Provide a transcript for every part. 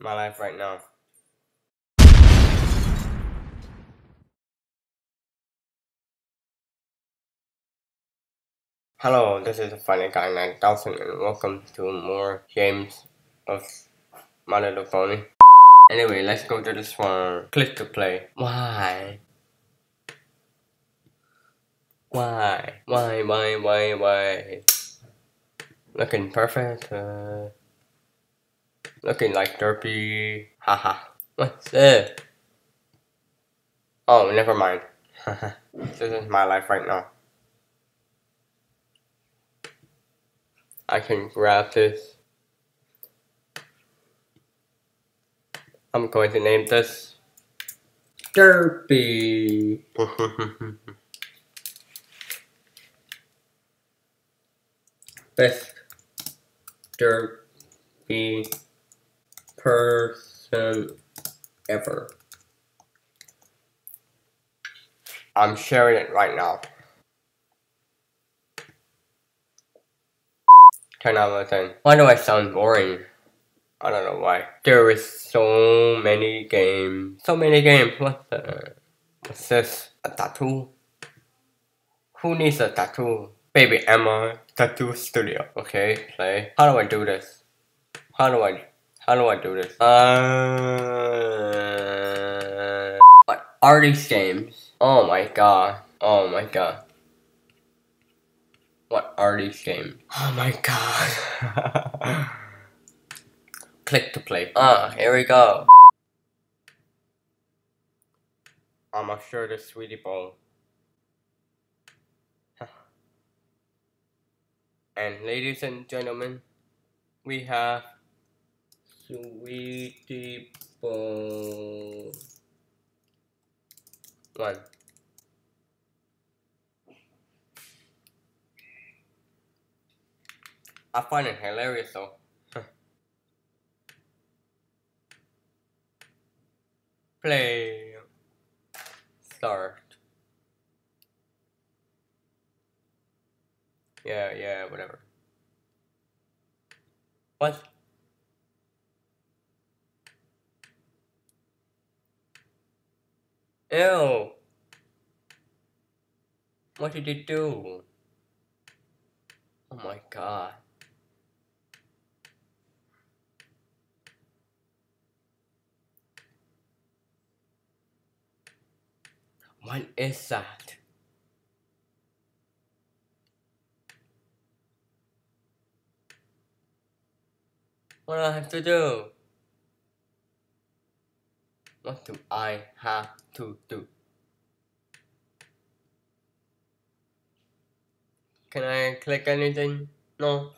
my life right now. Hello, this is Funny Guy 9000 and welcome to more games of My Little Pony. Anyway, let's go to this one. Click to play. Why? Why? Why, why, why, why? Looking perfect. Uh, looking like derpy. Haha. What's this? Oh, never mind. this is my life right now. I can grab this. I'm going to name this Derpy. Best derpy person ever. I'm sharing it right now. 10 out of 10. Why do I sound boring? I don't know why. There is so many games. So many games. What the? What's this? A tattoo? Who needs a tattoo? Baby Emma Tattoo Studio. Okay, play. How do I do this? How do I how do I do this? Uh what are these games? Oh my god. Oh my god. What are these games? Oh my god. Click to play. Ah, here we go. I'm sure the Sweetie Belle. And ladies and gentlemen, we have Sweetie. One. I find it hilarious though. Play. Start. Yeah, yeah, whatever. What? Ew. What did you do? Oh my god. What is that? What do I have to do? What do I have to do? Can I click anything? No.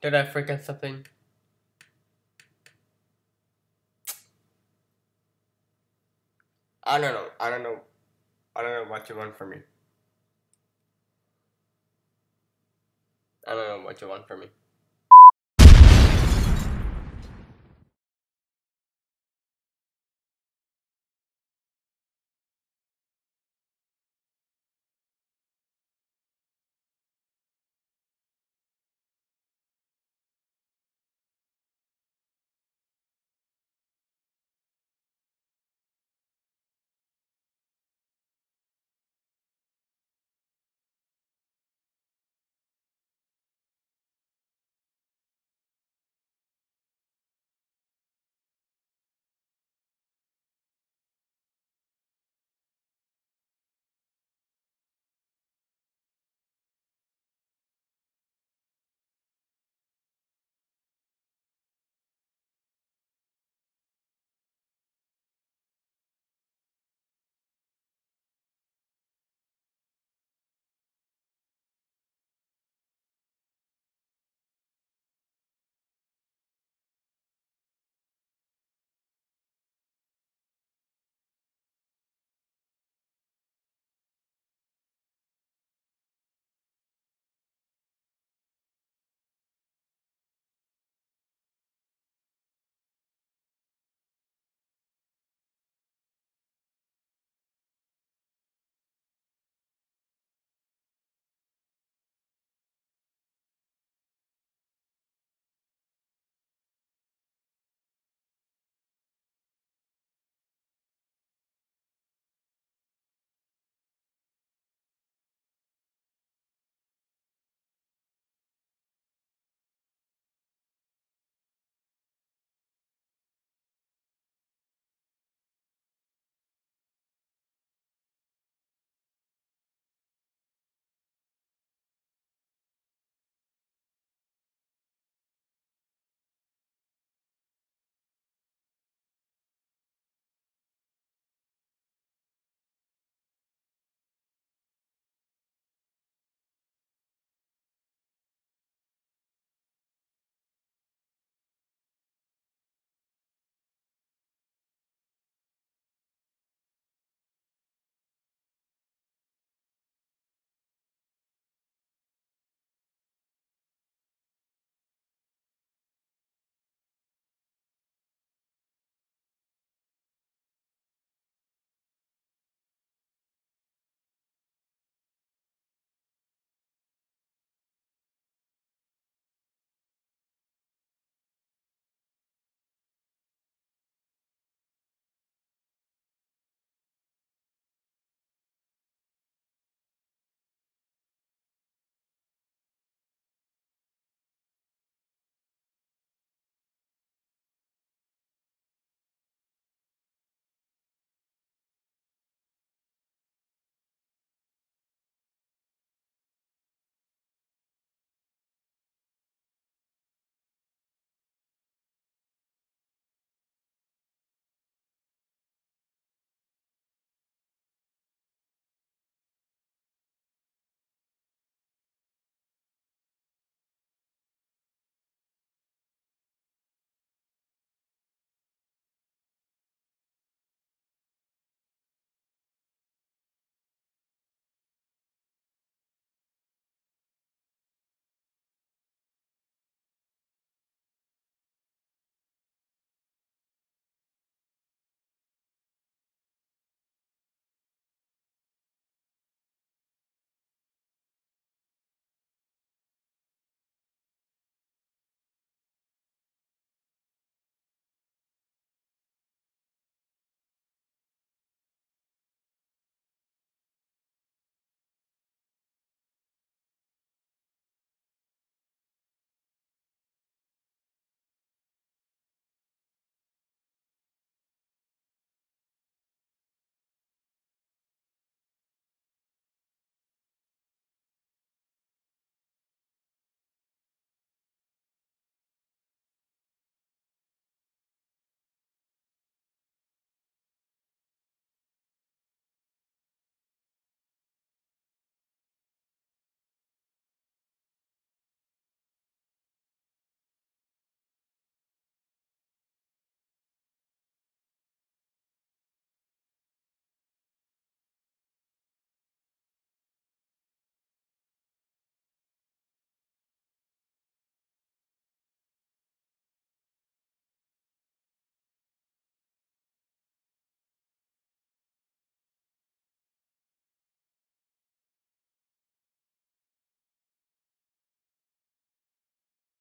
Did I forget something? I don't know. I don't know. I don't know what you want from me. I don't know what you want from me.